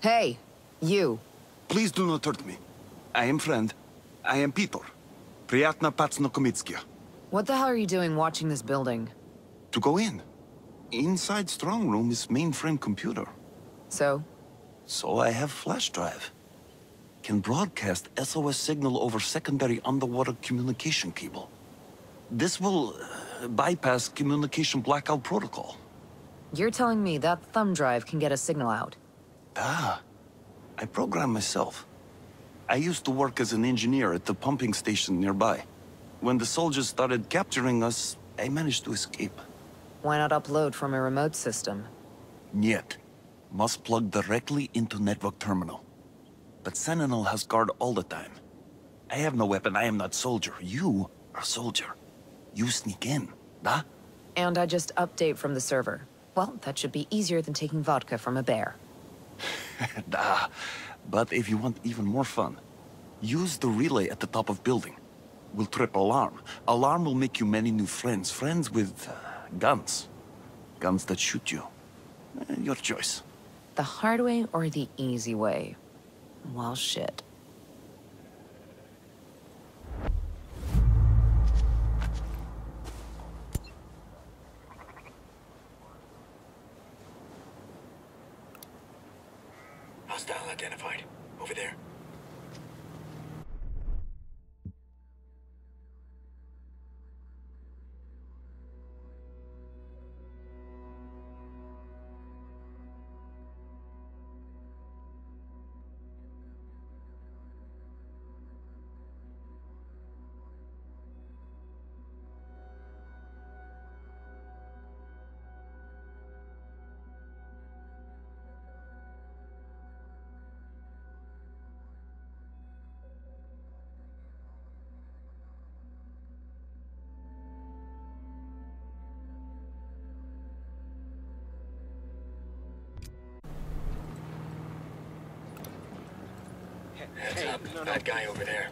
Hey, you. Please do not hurt me. I am friend. I am Peter. Priatna Patsnokomitskia. What the hell are you doing watching this building? To go in. Inside strong room is mainframe computer. So? So I have flash drive. Can broadcast SOS signal over secondary underwater communication cable. This will uh, bypass communication blackout protocol. You're telling me that thumb drive can get a signal out? Ah, I program myself. I used to work as an engineer at the pumping station nearby. When the soldiers started capturing us, I managed to escape. Why not upload from a remote system? Yet. Must plug directly into network terminal. But Sentinel has guard all the time. I have no weapon, I am not soldier. You are soldier. You sneak in, da? And I just update from the server. Well, that should be easier than taking vodka from a bear. da. But if you want even more fun, use the relay at the top of building. We'll trip alarm. Alarm will make you many new friends. Friends with uh, guns. Guns that shoot you. Eh, your choice. The hard way or the easy way? Well, shit. Identified. Over there. Heads up. That guy over there.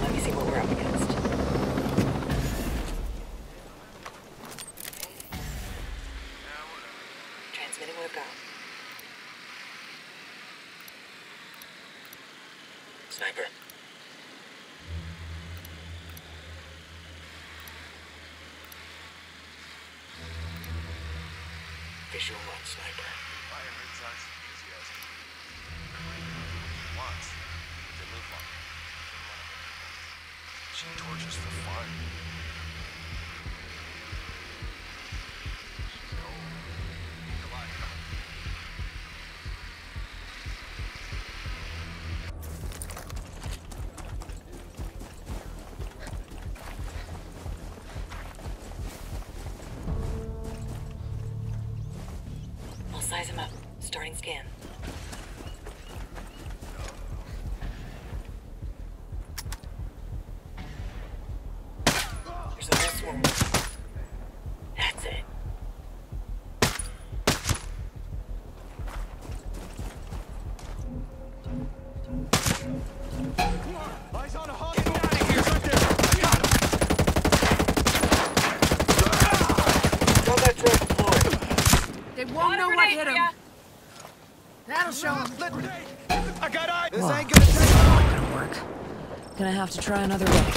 Let me see what we're up against. Transmitting what I've got. Sniper. Visual on sniper. Fire inside enthusiasm. Wants to live long. She tortures for fun. There's a whole swarm. That's it. Eyes on a hostile! Get out of here! Right there! Got him! Combat drone deployed. They won't know what hit him. That'll show him. Let grenade! I got eyes! This Whoa. ain't gonna take long! Not gonna work. Gonna have to try another way.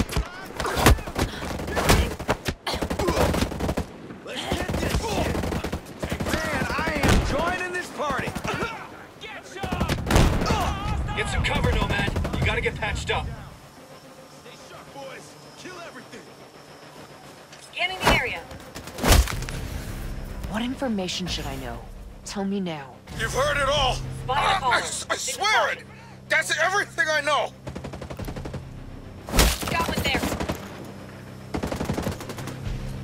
You gotta get patched up. Stay sharp, boys! Kill everything! Scanning the area. What information should I know? Tell me now. You've heard it all. Spy I. I, I swear it. That's everything I know. Got one there.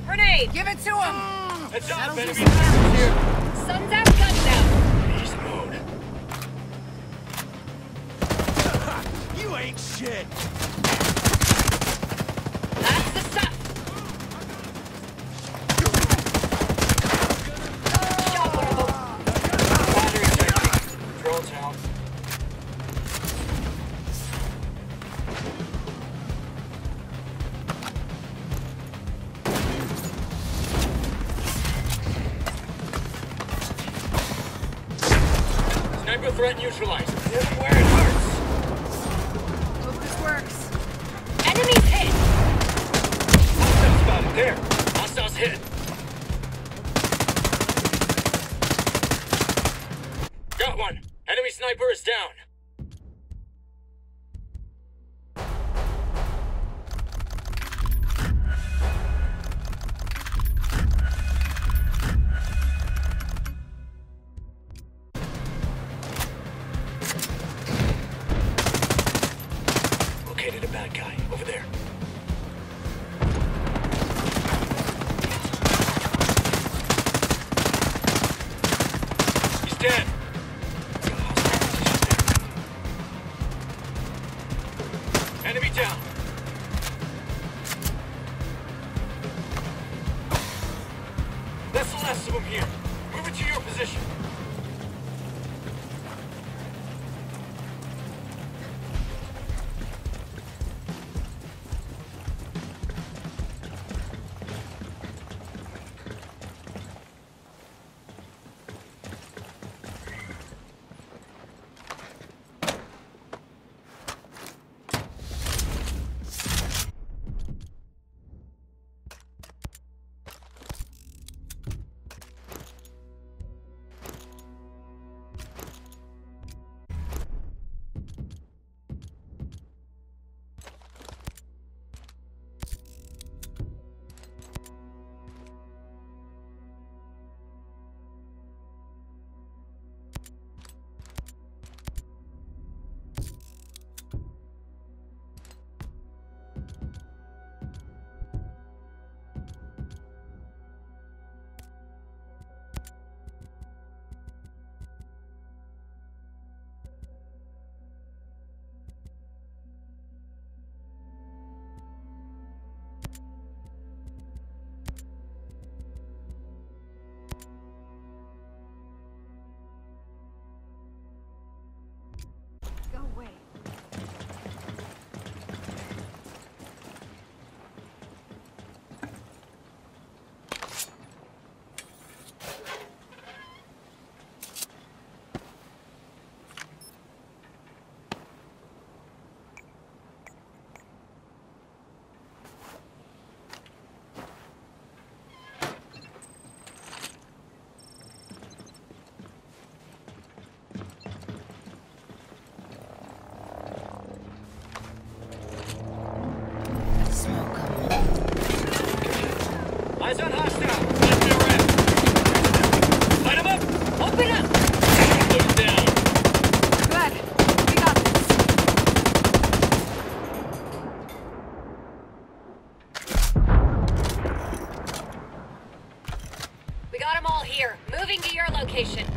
Grenade! Give it to him! Heads up, That'll enemy do some snipers here. Sun's out. Ain't shit. That's the stuff. Shot one of them. Battery charging. Drones out. Sniper threat neutralized. Location.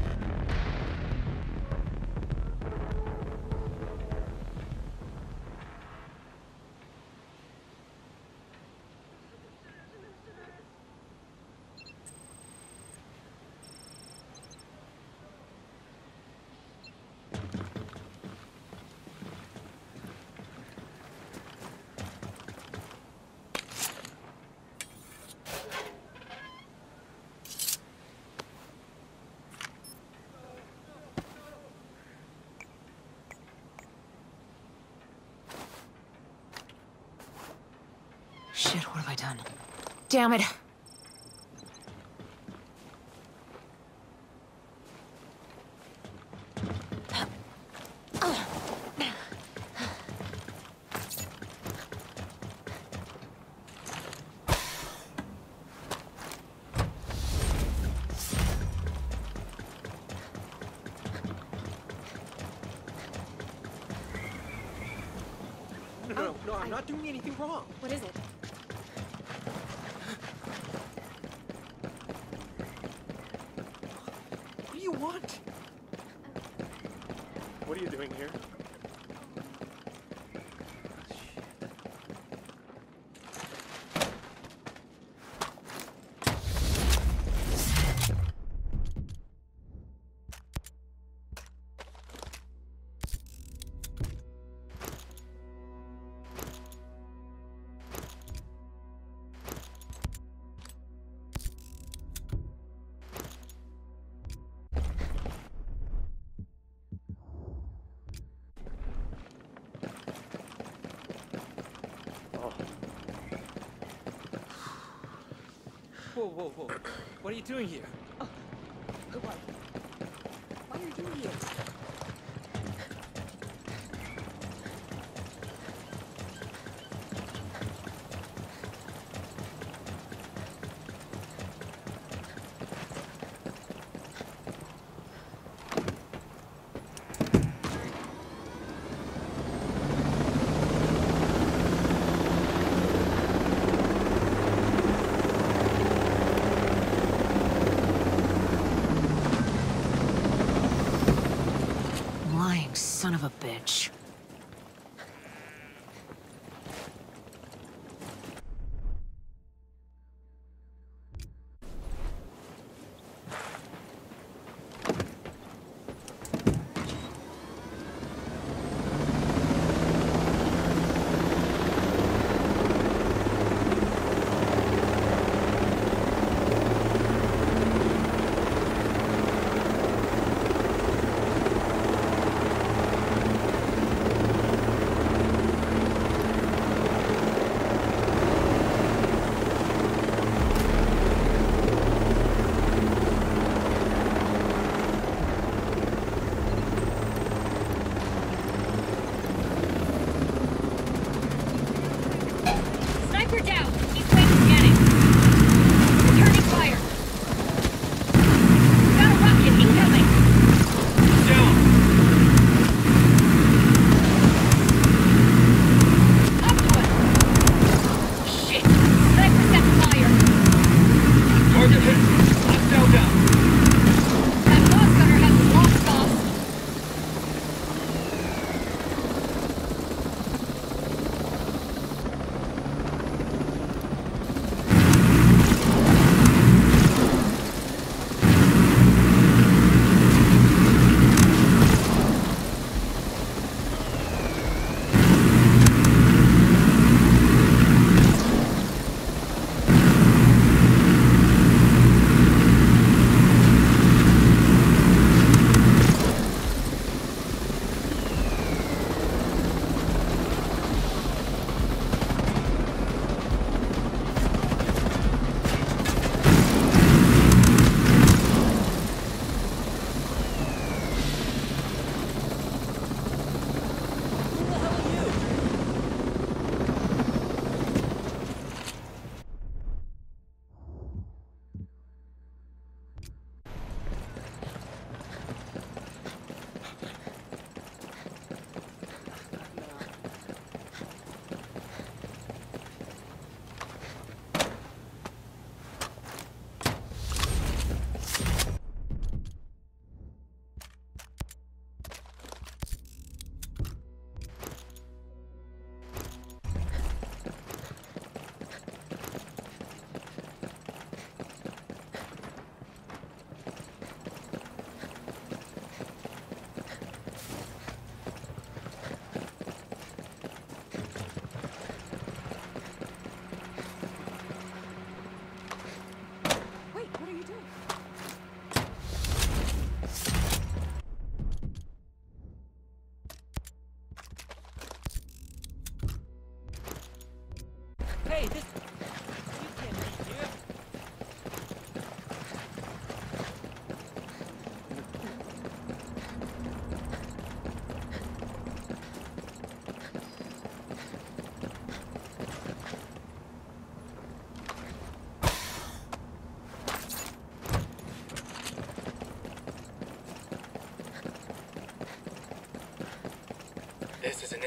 Damn it. Whoa, whoa, whoa. What are you doing here?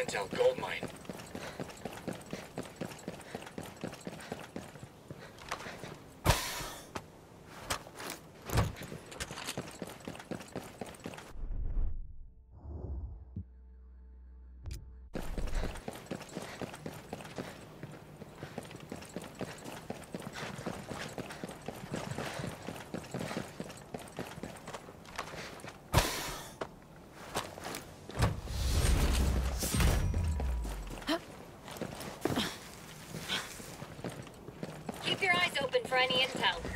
an intel gold mine. open for any intel.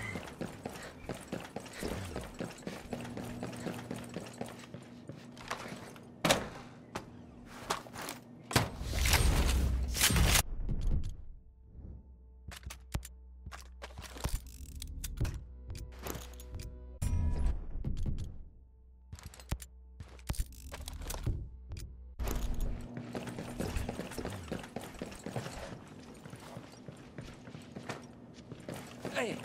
Hey.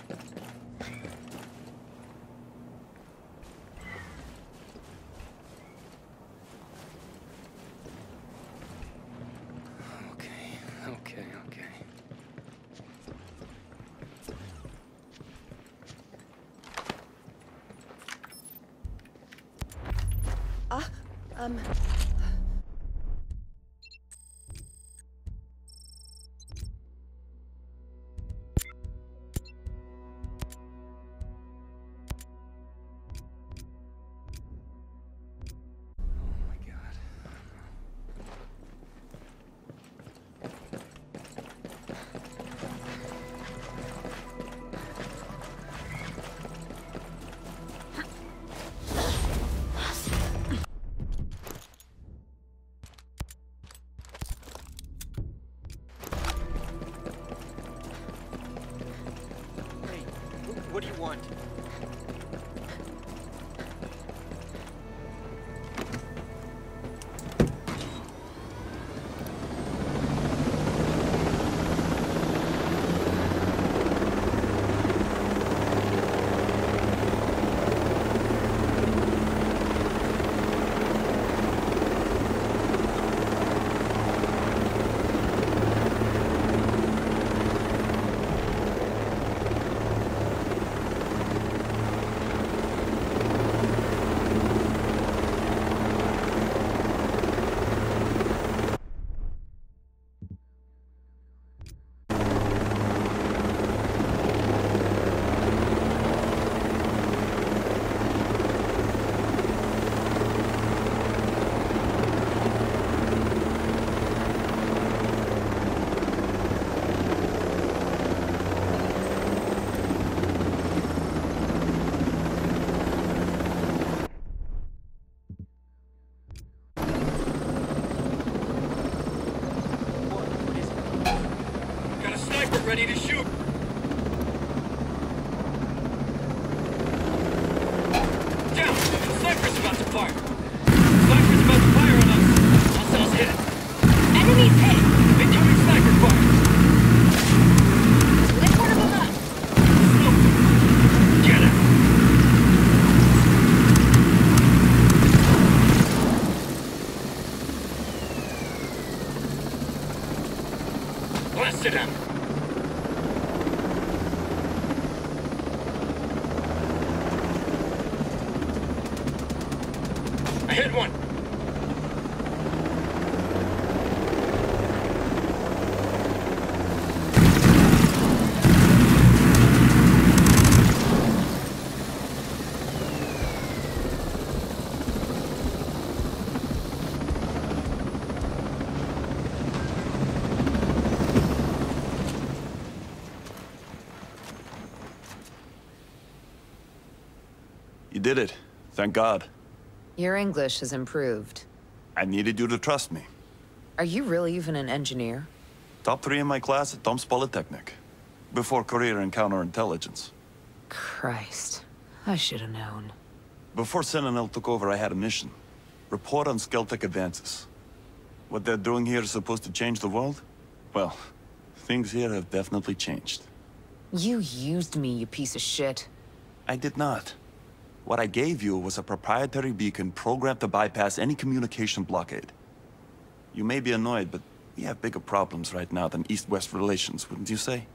Okay, okay, okay. Um, want. You did it. Thank God. Your English has improved. I needed you to trust me. Are you really even an engineer? Top three in my class at Tomsk Polytechnic. Before career in counterintelligence. Christ. I should have known. Before Sentinel took over, I had a mission. Report on Skell Tech advances. What they're doing here is supposed to change the world? Well, things here have definitely changed. You used me, you piece of shit. I did not. What I gave you was a proprietary beacon programmed to bypass any communication blockade. You may be annoyed, but we have bigger problems right now than East-West relations, wouldn't you say?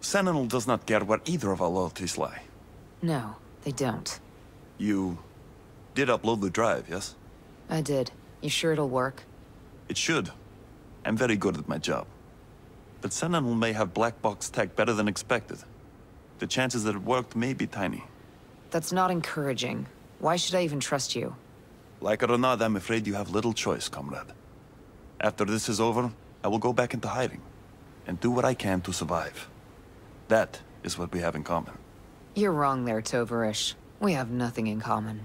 Sentinel does not care where either of our loyalties lie. No, they don't. You did upload the drive, yes? I did. You sure it'll work? It should. I'm very good at my job. But Sentinel may have black box tech better than expected. The chances that it worked may be tiny. That's not encouraging. Why should I even trust you? Like it or not, I'm afraid you have little choice, comrade. After this is over, I will go back into hiding and do what I can to survive. That is what we have in common. You're wrong there, Tovarish. We have nothing in common.